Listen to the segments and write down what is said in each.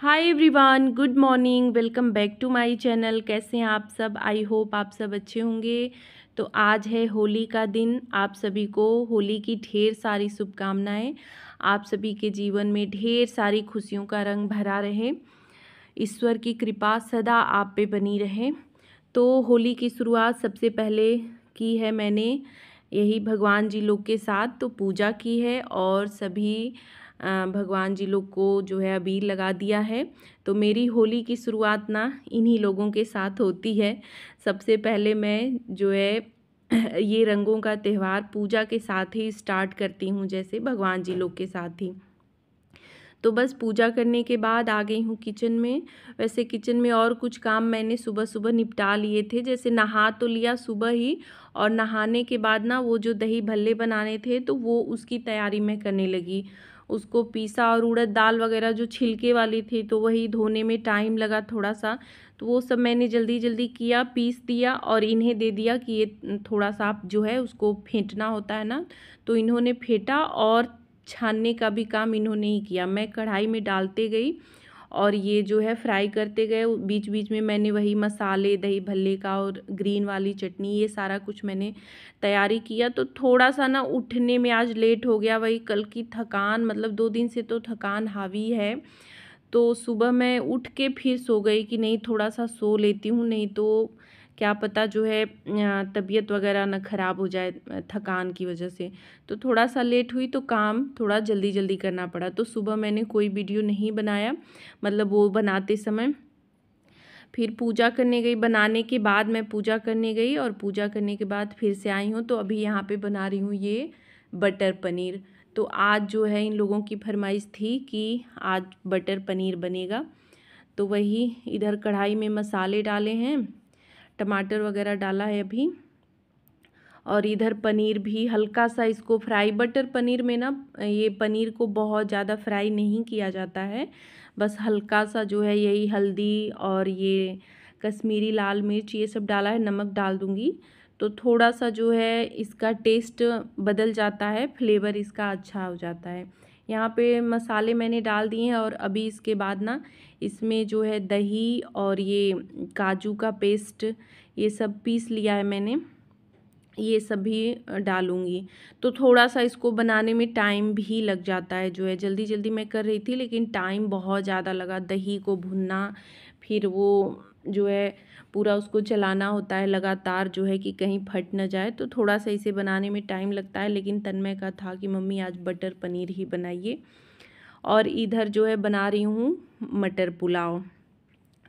Hi everyone good morning welcome back to my channel कैसे हैं आप सब? आई होप आप सब अच्छे होंगे। तो आज है होली का दिन। आप सभी को होली की ढेर सारी शुभकामनाएँ। आप सभी के जीवन में ढेर सारी खुशियों का रंग भरा रहे। ईश्वर की कृपा सदा आप पे बनी रहे। तो होली की शुरुआत सबसे पहले की है मैंने। यही भगवान जी लोग के साथ तो पूजा की है और सभी भगवान जी लोग को जो है अबीर लगा दिया है। तो मेरी होली की शुरुआत ना इन्हीं लोगों के साथ होती है। सबसे पहले मैं जो है ये रंगों का त्यौहार पूजा के साथ ही स्टार्ट करती हूँ, जैसे भगवान जी लोग के साथ ही। तो बस पूजा करने के बाद आ गई हूँ किचन में। वैसे किचन में और कुछ काम मैंने सुबह सुबह निपटा लिए थे, जैसे नहा तो लिया सुबह ही और नहाने के बाद ना वो जो दही भल्ले बनाने थे तो वो उसकी तैयारी मैं करने लगी। उसको पीसा और उड़द दाल वगैरह जो छिलके वाली थी तो वही धोने में टाइम लगा थोड़ा सा तो वो सब मैंने जल्दी जल्दी किया, पीस दिया और इन्हें दे दिया कि ये थोड़ा सा आप जो है उसको फेंटना होता है ना तो इन्होंने फेंटा और छानने का भी काम इन्होंने ही किया। मैं कढ़ाई में डालते गई और ये जो है फ्राई करते गए बीच बीच में मैंने वही मसाले, दही भल्ले का और ग्रीन वाली चटनी, ये सारा कुछ मैंने तैयारी किया। तो थोड़ा सा ना उठने में आज लेट हो गया, वही कल की थकान मतलब दो दिन से तो थकान हावी है। तो सुबह मैं उठ के फिर सो गई कि नहीं थोड़ा सा सो लेती हूँ, नहीं तो क्या पता जो है तबीयत वगैरह ना ख़राब हो जाए थकान की वजह से। तो थोड़ा सा लेट हुई तो काम थोड़ा जल्दी जल्दी करना पड़ा। तो सुबह मैंने कोई वीडियो नहीं बनाया मतलब वो बनाते समय। फिर पूजा करने गई, बनाने के बाद मैं पूजा करने गई और पूजा करने के बाद फिर से आई हूँ। तो अभी यहाँ पे बना रही हूँ ये बटर पनीर। तो आज जो है इन लोगों की फरमाइश थी कि आज बटर पनीर बनेगा। तो वही इधर कढ़ाई में मसाले डाले हैं। टमाटर वगैरह डाला है अभी। और इधर पनीर भी हल्का सा इसको फ्राई, बटर पनीर में ना, ये पनीर को बहुत ज़्यादा फ्राई नहीं किया जाता है। बस हल्का सा जो है यही हल्दी और ये कश्मीरी लाल मिर्च, ये सब डाला है, नमक डाल दूँगी। तो थोड़ा सा जो है इसका टेस्ट बदल जाता है, फ्लेवर इसका अच्छा हो जाता है। यहाँ पे मसाले मैंने डाल दिए हैं और अभी इसके बाद ना इसमें जो है दही और ये काजू का पेस्ट, ये सब पीस लिया है मैंने। ये सभी डालूँगी। तो थोड़ा सा इसको बनाने में टाइम भी लग जाता है जो है। जल्दी जल्दी मैं कर रही थी लेकिन टाइम बहुत ज़्यादा लगा दही को भुनना, फिर वो जो है, पूरा उसको चलाना होता है लगातार जो है कि कहीं फट ना जाए तो थोड़ा सा इसे बनाने में टाइम लगता है, लेकिन तन्मय का था कि मम्मी आज बटर पनीर ही बनाइए। और इधर जो है, बना रही हूँ मटर पुलाव।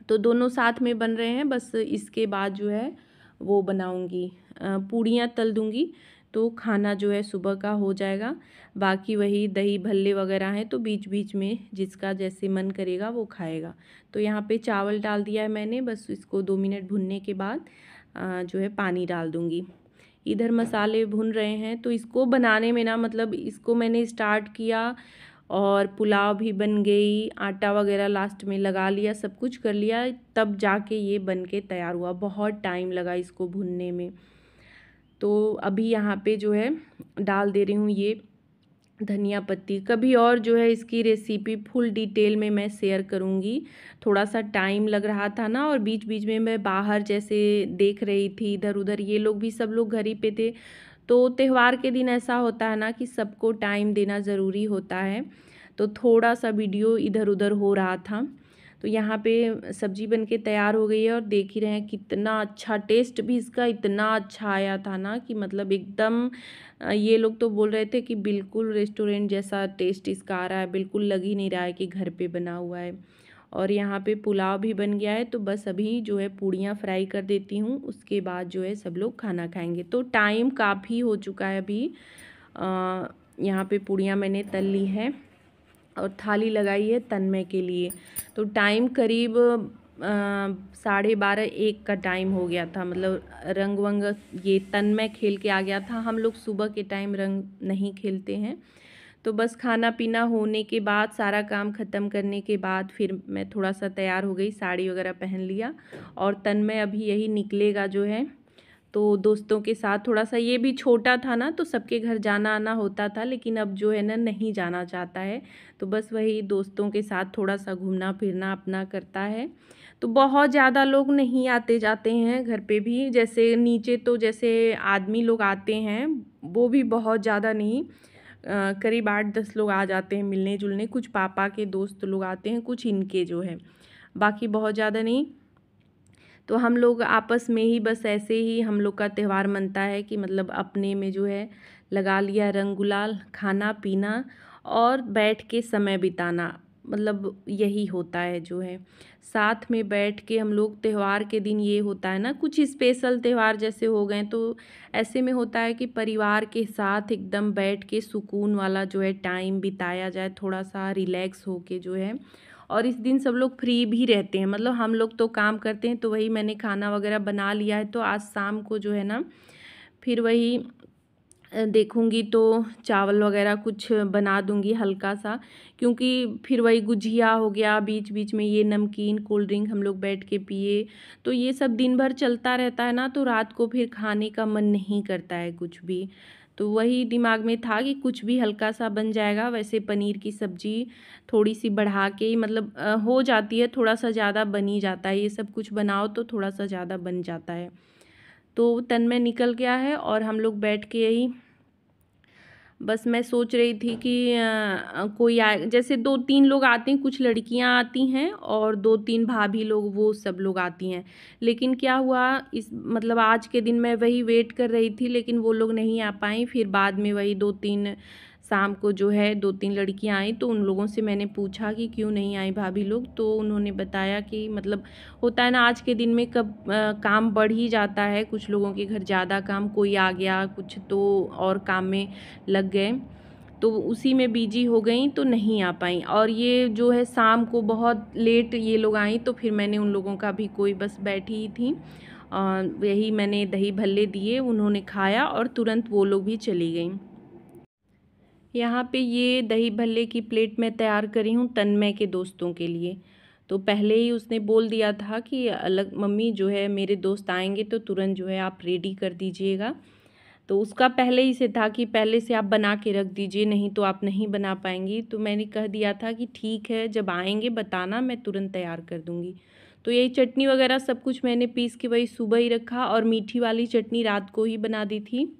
तो दोनों साथ में बन रहे हैं, बस इसके बाद जो है, वो बनाऊँगी। पूड़ियाँ तल दूँगी। तो खाना जो है सुबह का हो जाएगा। बाकी वही दही भल्ले वगैरह हैं तो बीच बीच में जिसका जैसे मन करेगा वो खाएगा। तो यहाँ पे चावल डाल दिया है मैंने, बस इसको दो मिनट भुनने के बाद जो है पानी डाल दूँगी। इधर मसाले भुन रहे हैं तो इसको बनाने में ना मतलब इसको मैंने स्टार्ट किया और पुलाव भी बन गई, आटा वगैरह लास्ट में लगा लिया, सब कुछ कर लिया, तब जाके ये बन के तैयार हुआ। बहुत टाइम लगा इसको भुनने में। तो अभी यहाँ पे जो है, डाल दे रही हूँ ये धनिया पत्ती। कभी और जो है इसकी रेसिपी फुल डिटेल में मैं शेयर करूँगी। थोड़ा सा टाइम लग रहा था ना और बीच बीच में मैं बाहर जैसे देख रही थी इधर उधर ये लोग भी सब लोग घर ही पे थे। तो त्यौहार के दिन ऐसा होता है ना कि सबको टाइम देना ज़रूरी होता है। तो थोड़ा सा वीडियो इधर उधर हो रहा था। तो यहाँ पे सब्ज़ी बन के तैयार हो गई है और देख ही रहे हैं कितना अच्छा टेस्ट भी इसका इतना अच्छा आया था ना कि मतलब एकदम ये लोग तो बोल रहे थे कि बिल्कुल रेस्टोरेंट जैसा टेस्ट इसका आ रहा है, बिल्कुल लग ही नहीं रहा है कि घर पे बना हुआ है। और यहाँ पे पुलाव भी बन गया है तो बस अभी जो है पूड़ियाँ फ्राई कर देती हूँ, उसके बाद जो है सब लोग खाना खाएँगे। तो टाइम काफ़ी हो चुका है अभी यहाँ पे पूड़ियाँ मैंने तल ली है। और थाली लगाई है तन्मय के लिए। तो टाइम करीब साढ़े बारह एक का टाइम हो गया था। मतलब रंग वंग ये तन्मय खेल के आ गया था। हम लोग सुबह के टाइम रंग नहीं खेलते हैं। तो बस खाना पीना होने के बाद, सारा काम ख़त्म करने के बाद फिर मैं थोड़ा सा तैयार हो गई, साड़ी वगैरह पहन लिया। और तन्मय अभी यही निकलेगा जो है। तो दोस्तों के साथ थोड़ा सा ये भी छोटा था ना तो सबके घर जाना आना होता था, लेकिन अब जो है ना, नहीं जाना चाहता है। तो बस वही दोस्तों के साथ थोड़ा सा घूमना फिरना अपना करता है। तो बहुत ज़्यादा लोग नहीं आते जाते हैं घर पे भी। जैसे नीचे तो जैसे आदमी लोग आते हैं, वो भी बहुत ज़्यादा नहीं। करीब आठ दस लोग आ जाते हैं मिलने जुलने कुछ पापा के दोस्त लोग आते हैं, कुछ इनके जो है। बाकी बहुत ज़्यादा नहीं। तो हम लोग आपस में ही बस ऐसे ही हम लोग का त्यौहार मनता है कि मतलब अपने में जो है लगा लिया रंग गुलाल, खाना, पीना और बैठ के समय बिताना मतलब यही होता है जो है। साथ में बैठ के हम लोग त्यौहार के दिन ये होता है ना, कुछ स्पेशल त्यौहार जैसे हो गए तो ऐसे में होता है कि परिवार के साथ एकदम बैठ के सुकून वाला जो है टाइम बिताया जाए, थोड़ा सा रिलैक्स हो के जो है और इस दिन सब लोग फ्री भी रहते हैं। मतलब हम लोग तो काम करते हैं तो वही मैंने खाना वगैरह बना लिया है। तो आज शाम को जो है ना, फिर वही देखूँगी तो चावल वगैरह कुछ बना दूँगी हल्का सा। क्योंकि फिर वही गुजिया हो गया बीच बीच में ये नमकीन, कोल्ड ड्रिंक हम लोग बैठ के पिए। तो ये सब दिन भर चलता रहता है ना तो रात को फिर खाने का मन नहीं करता है कुछ भी। तो वही दिमाग में था कि कुछ भी हल्का सा बन जाएगा, वैसे पनीर की सब्ज़ी थोड़ी सी बढ़ा के मतलब हो जाती है थोड़ा सा ज़्यादा बन ही जाता है। ये सब कुछ बनाओ तो थोड़ा सा ज़्यादा बन जाता है। तो तन में निकल गया है और हम लोग बैठ के यही बस मैं सोच रही थी कि कोई आ, जैसे दो तीन लोग आते हैं, कुछ लड़कियाँ आती हैं और दो तीन भाभी लोग, वो सब लोग आती हैं। लेकिन क्या हुआ, इस मतलब आज के दिन मैं वही वेट कर रही थी, लेकिन वो लोग नहीं आ पाई, फिर बाद में वही दो तीन शाम को जो है दो तीन लड़कियाँ आई तो उन लोगों से मैंने पूछा कि क्यों नहीं आई भाभी लोग? तो उन्होंने बताया कि मतलब होता है ना आज के दिन में कब आ, काम बढ़ ही जाता है कुछ लोगों के घर ज़्यादा काम कोई आ गया कुछ तो और काम में लग गए तो उसी में बिज़ी हो गई तो नहीं आ पाई। और ये जो है शाम को बहुत लेट ये लोग आई तो फिर मैंने उन लोगों का भी कोई बस बैठी ही थी यही मैंने दही भल्ले दिए उन्होंने खाया और तुरंत वो लोग भी चली गई। यहाँ पे ये दही भल्ले की प्लेट मैं तैयार करी हूँ तन्मय के दोस्तों के लिए। तो पहले ही उसने बोल दिया था कि अलग मम्मी जो है मेरे दोस्त आएँगे तो तुरंत जो है आप रेडी कर दीजिएगा। तो उसका पहले ही से था कि पहले से आप बना के रख दीजिए, नहीं तो आप नहीं बना पाएँगी। तो मैंने कह दिया था कि ठीक है, जब आएँगे बताना, मैं तुरंत तैयार कर दूँगी। तो यही चटनी वगैरह सब कुछ मैंने पीस के वही सुबह ही रखा और मीठी वाली चटनी रात को ही बना दी थी।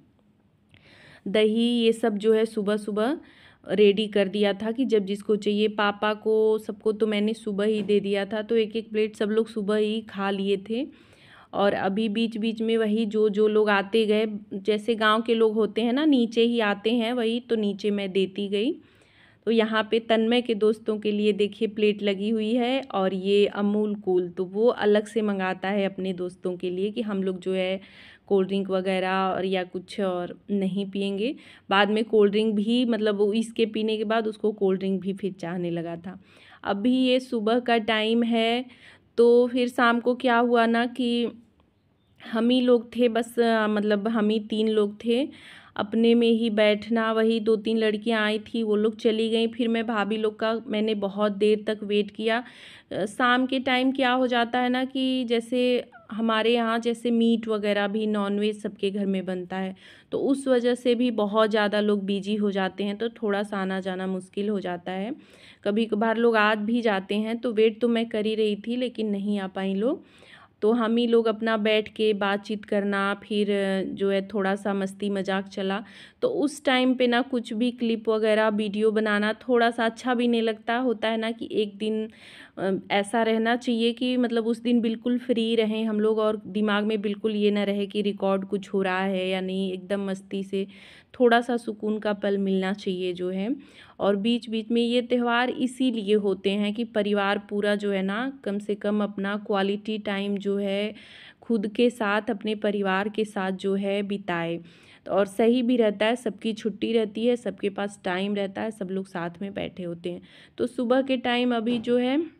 दही ये सब जो है सुबह सुबह रेडी कर दिया था कि जब जिसको चाहिए, पापा को, सबको तो मैंने सुबह ही दे दिया था। तो एक एक प्लेट सब लोग सुबह ही खा लिए थे। और अभी बीच बीच में वही जो जो लोग आते गए, जैसे गाँव के लोग होते हैं ना, नीचे ही आते हैं वही तो नीचे मैं देती गई। तो यहाँ पे तन्मय के दोस्तों के लिए देखिए प्लेट लगी हुई है और ये अमूल कूल तो वो अलग से मंगाता है अपने दोस्तों के लिए कि हम लोग जो है कोल्ड ड्रिंक वगैरह और या कुछ और नहीं पियेंगे। बाद में कोल्ड ड्रिंक भी मतलब वो इसके पीने के बाद उसको कोल्ड ड्रिंक भी फिर चाहने लगा था। अभी ये सुबह का टाइम है तो फिर शाम को क्या हुआ ना कि हम ही लोग थे, बस मतलब हम ही तीन लोग थे। अपने में ही बैठना, वही दो तीन लड़कियाँ आई थी, वो लोग चली गई। फिर मैं भाभी लोग का मैंने बहुत देर तक वेट किया। शाम के टाइम क्या हो जाता है ना कि जैसे हमारे यहाँ जैसे मीट वगैरह भी नॉनवेज सबके घर में बनता है तो उस वजह से भी बहुत ज़्यादा लोग बिज़ी हो जाते हैं तो थोड़ा सा आना जाना मुश्किल हो जाता है। कभी कभार लोग आज भी जाते हैं तो वेट तो मैं कर ही रही थी, लेकिन नहीं आ पाई लोग। तो हम ही लोग अपना बैठ के बातचीत करना, फिर जो है थोड़ा सा मस्ती मज़ाक चला। तो उस टाइम पे ना कुछ भी क्लिप वगैरह, वीडियो बनाना थोड़ा सा अच्छा भी नहीं लगता। होता है ना कि एक दिन ऐसा रहना चाहिए कि मतलब उस दिन बिल्कुल फ्री रहें हम लोग और दिमाग में बिल्कुल ये ना रहे कि रिकॉर्ड कुछ हो रहा है या नहीं। एकदम मस्ती से थोड़ा सा सुकून का पल मिलना चाहिए जो है। और बीच बीच में ये त्यौहार इसीलिए होते हैं कि परिवार पूरा जो है ना कम से कम अपना क्वालिटी टाइम जो है खुद के साथ, अपने परिवार के साथ जो है बिताए। और सही भी रहता है, सबकी छुट्टी रहती है, सबके पास टाइम रहता है, सब लोग साथ में बैठे होते हैं। तो सुबह के टाइम अभी जो है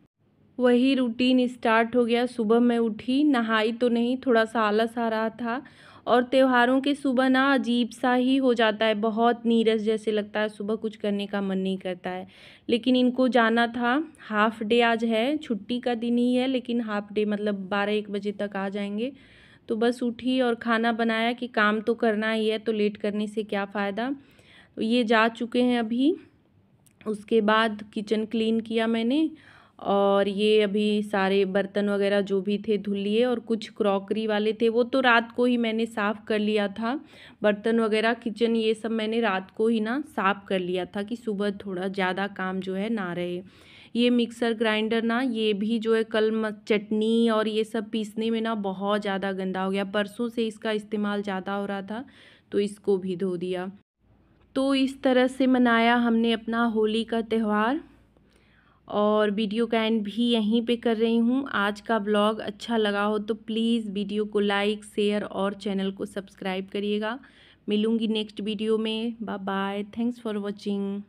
वही रूटीन स्टार्ट हो गया। सुबह मैं उठी, नहाई तो नहीं थोड़ा सा आलस आ रहा था। और त्योहारों के सुबह ना अजीब सा ही हो जाता है। बहुत नीरस जैसे लगता है। सुबह कुछ करने का मन नहीं करता है। लेकिन इनको जाना था। हाफ़ डे आज है। छुट्टी का दिन ही है, लेकिन हाफ़ डे मतलब बारह एक बजे तक आ जाएँगे। तो बस उठी और खाना बनाया कि काम तो करना ही है तो लेट करने से क्या फ़ायदा? तो ये जा चुके हैं अभी। उसके बाद किचन क्लीन किया मैंने। और ये अभी सारे बर्तन वगैरह जो भी थे धुल लिए और कुछ क्रॉकरी वाले थे, वो तो रात को ही मैंने साफ़ कर लिया था। बर्तन वगैरह, किचन ये सब मैंने रात को ही ना साफ़ कर लिया था कि सुबह थोड़ा ज़्यादा काम जो है ना रहे। ये मिक्सर ग्राइंडर ना, ये भी जो है कल चटनी और ये सब पीसने में ना बहुत ज़्यादा गंदा हो गया। परसों से इसका इस्तेमाल ज़्यादा हो रहा था तो इसको भी धो दिया। तो इस तरह से मनाया हमने अपना होली का त्यौहार। और वीडियो का एंड भी यहीं पे कर रही हूँ। आज का ब्लॉग अच्छा लगा हो तो प्लीज़ वीडियो को लाइक, शेयर और चैनल को सब्सक्राइब करिएगा। मिलूँगी नेक्स्ट वीडियो में। Bye bye thanks for watching.